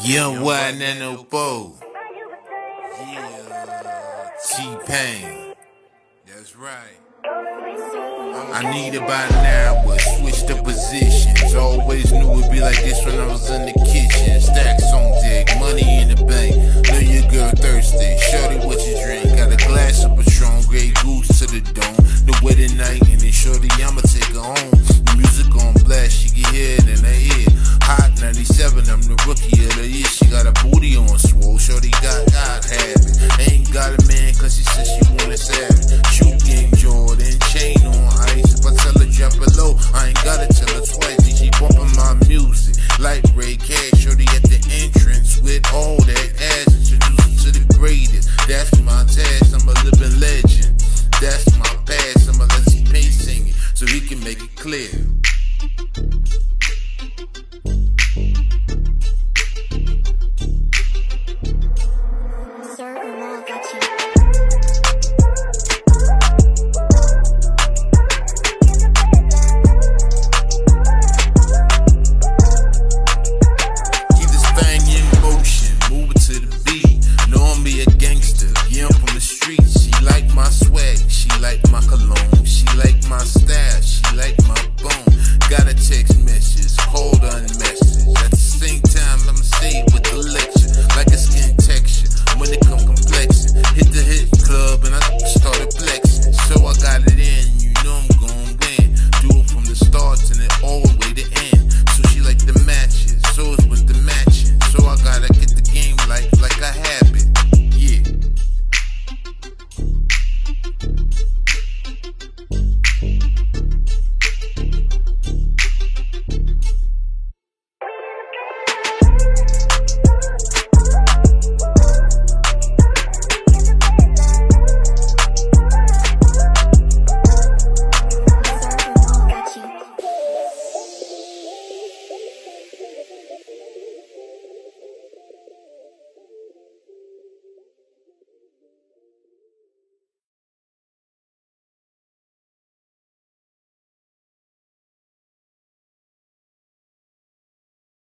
Yeah, why nano bow? Yeah, T Pain. That's right. I need it by now, but switch the positions. Always knew it'd be like this when I was in the kitchen. Stacks on deck, money in the bank. Know your girl thirsty. Shorty, what you drink? Got a glass of strong Grey Goose to the dome. The wedding night, and then shorty, I'ma take her home. yeah. game Jordan, chain on ice. If I tell her jump below. I ain't gotta tell her twice. And she bumping my music like Ray Cash. Shorty at the entrance with all that ass. Introduced to the greatest. That's my task. I'm a living legend. That's my past. I'm a lesson pain singing, so he can make it clear. gangster, yeah, I'm from the streets. She like my swag, she like my cologne.